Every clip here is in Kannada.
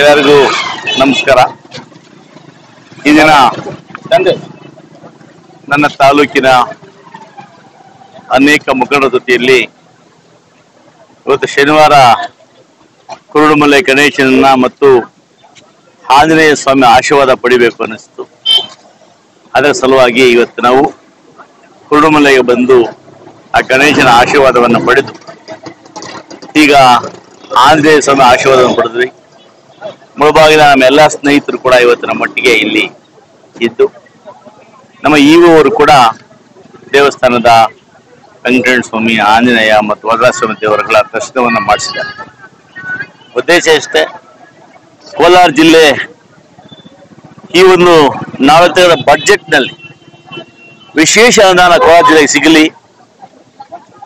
ಎಲ್ಲರಿಗೂ ನಮಸ್ಕಾರ. ಈ ದಿನ ನನ್ನ ತಾಲೂಕಿನ ಅನೇಕ ಮುಖಂಡರ ಜೊತೆಯಲ್ಲಿ ಇವತ್ತು ಶನಿವಾರ ಕುರುಡುಮಲೆ ಗಣೇಶನನ್ನ ಮತ್ತು ಆಂಜನೇಯ ಸ್ವಾಮಿ ಆಶೀರ್ವಾದ ಪಡಿಬೇಕು ಅನ್ನಿಸ್ತು. ಅದರ ಸಲುವಾಗಿ ಇವತ್ತು ನಾವು ಕುರುಡುಮಲೆಗೆ ಬಂದು ಆ ಗಣೇಶನ ಆಶೀರ್ವಾದವನ್ನು ಪಡೆದು ಈಗ ಆಂಜನೇಯ ಸ್ವಾಮಿ ಆಶೀರ್ವಾದವನ್ನು ಪಡೆದ್ವಿ. ಮುಳಬಾಗಿಲ ನಮ್ಮ ಎಲ್ಲ ಸ್ನೇಹಿತರು ಕೂಡ ಇವತ್ತು ನಮ್ಮೊಟ್ಟಿಗೆ ಇಲ್ಲಿ ಇದ್ದು, ನಮ್ಮ ಈವರು ಕೂಡ ದೇವಸ್ಥಾನದ ವೆಂಕಟೇಶ್ವರ ಸ್ವಾಮಿ, ಆಂಜನೇಯ ಮತ್ತು ವರದಾಸ್ವಾಮಿ ದೇವರುಗಳ ದರ್ಶನವನ್ನು ಮಾಡಿಸಿದ್ದಾರೆ. ಉದ್ದೇಶ ಇಷ್ಟೇ, ಕೋಲಾರ ಜಿಲ್ಲೆ ಈ ಒಂದು ನಾಳೆ ತೆಗೆದ ಬಡ್ಜೆಟ್ನಲ್ಲಿ ವಿಶೇಷ ಅನುದಾನ ಕೋಲಾರ ಜಿಲ್ಲೆಗೆ ಸಿಗಲಿ,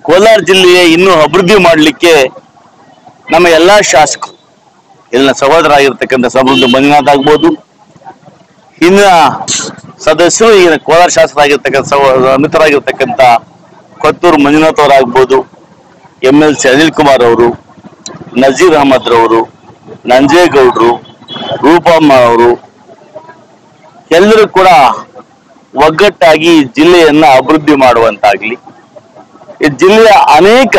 ಕೋಲಾರ ಜಿಲ್ಲೆಯ ಇನ್ನೂ ಅಭಿವೃದ್ಧಿ ಮಾಡಲಿಕ್ಕೆ ನಮ್ಮ ಎಲ್ಲ ಶಾಸಕರು ಇಲ್ಲಿನ ಸಹೋದರಾಗಿರ್ತಕ್ಕಂಥ ಸಮೃದ್ಧ ಮಂಜುನಾಥ್ ಆಗ್ಬೋದು ಇನ್ನ ಸದಸ್ಯರು ಈಗಿನ ಕೋಲಾರ ಶಾಸಕರಾಗಿರ್ತಕ್ಕಂಥ ಮಿತ್ರರಾಗಿರ್ತಕ್ಕಂಥ Kothur Manjunath ಅವರಾಗ್ಬೋದು M L C Anil Kumar ಅವರು, ನಜೀರ್ ಅಹಮದ್ ರವರು, ನಂಜೇಗೌಡರು, ರೂಪಮ್ಮ ಅವರು, ಎಲ್ಲರೂ ಕೂಡ ಒಗ್ಗಟ್ಟಾಗಿ ಜಿಲ್ಲೆಯನ್ನ ಅಭಿವೃದ್ಧಿ ಮಾಡುವಂತಾಗ್ಲಿ. ಈ ಜಿಲ್ಲೆಯ ಅನೇಕ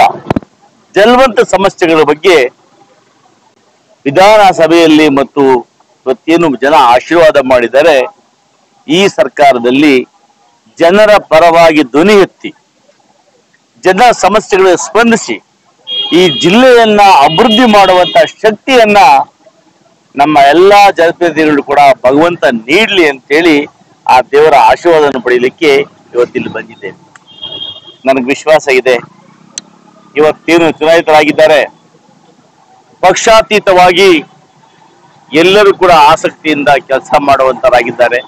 ಜಲವಂತ ಸಮಸ್ಯೆಗಳ ಬಗ್ಗೆ ವಿಧಾನಸಭೆಯಲ್ಲಿ ಮತ್ತು ಇವತ್ತೇನು ಜನ ಆಶೀರ್ವಾದ ಮಾಡಿದರೆ ಈ ಸರ್ಕಾರದಲ್ಲಿ ಜನರ ಪರವಾಗಿ ಧ್ವನಿ ಎತ್ತಿ ಜನರ ಸಮಸ್ಯೆಗಳಿಗೆ ಸ್ಪಂದಿಸಿ, ಈ ಜಿಲ್ಲೆಯನ್ನ ಅಭಿವೃದ್ಧಿ ಮಾಡುವಂತ ಶಕ್ತಿಯನ್ನ ನಮ್ಮ ಎಲ್ಲಾ ಜನಪ್ರತಿನಿಧಿಗಳು ಕೂಡ ಭಗವಂತ ನೀಡಲಿ ಅಂತೇಳಿ ಆ ದೇವರ ಆಶೀರ್ವಾದವನ್ನು ಪಡೆಯಲಿಕ್ಕೆ ಇವತ್ತಿಲ್ಲಿ ಬಂದಿದ್ದೇನೆ. ನನಗೆ ವಿಶ್ವಾಸ ಇದೆ. ಇವತ್ತೇನು ಚುನಾಯಿತರಾಗಿದ್ದಾರೆ ಪಕ್ಷಾತೀತವಾಗಿ ಎಲ್ಲರೂ ಕೂಡ ಆಸಕ್ತಿಯಿಂದ ಕೆಲಸ ಮಾಡುವಂತರಾಗಿದ್ದಾರೆ.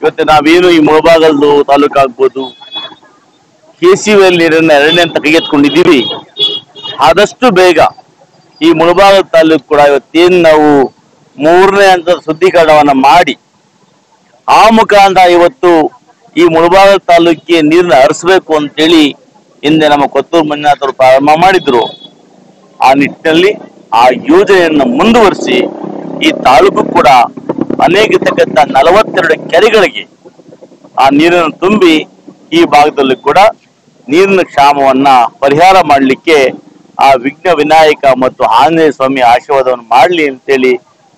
ಇವತ್ತು ನಾವೇನು ಈ ಮುಳಬಾಗಲ್ದು ತಾಲೂಕು ಆಗ್ಬೋದು ಕೆ ಸಿ ನೀರನ್ನು ಎರಡನೇ ಅಂತ ಕೈಗೆತ್ಕೊಂಡಿದ್ದೀವಿ ಆದಷ್ಟು ಬೇಗ ಈ ಮುಳಬಾಗಲ್ ತಾಲೂಕು ಕೂಡ ಇವತ್ತೇನು ನಾವು ಮೂರನೇ ಹಂತದ ಶುದ್ಧೀಕರಣವನ್ನ ಮಾಡಿ, ಆ ಮುಖಾಂತರ ಇವತ್ತು ಈ ಮುಳಬಾಗಲ್ ತಾಲೂಕಿಗೆ ನೀರನ್ನ ಹರಿಸಬೇಕು ಅಂತೇಳಿ ಹಿಂದೆ ನಮ್ಮ ಕೊತ್ತೂರು ಮಂಜುನಾಥರು ಪ್ರಾರಂಭ ಮಾಡಿದ್ರು. ನಿಟ್ಟಿನಲ್ಲಿ ಆ ಯೋಜನೆಯನ್ನು ಮುಂದುವರಿಸಿ ಈ ತಾಲೂಕು ಕೂಡ ಅನೇಕ ಇರ್ತಕ್ಕಂಥ ನಲವತ್ತೆರಡು ಕೆರೆಗಳಿಗೆ ಆ ನೀರನ್ನು ತುಂಬಿ ಈ ಭಾಗದಲ್ಲಿ ಕೂಡ ನೀರಿನ ಕ್ಷಾಮವನ್ನ ಪರಿಹಾರ ಮಾಡಲಿಕ್ಕೆ ಆ ವಿಘ್ನ ವಿನಾಯಕ ಮತ್ತು ಆಂಜನೇಯ ಸ್ವಾಮಿ ಆಶೀರ್ವಾದವನ್ನು ಮಾಡಲಿ ಅಂತೇಳಿ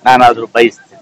ನಾನಾದರೂ ಬಯಸ್ತೇನೆ.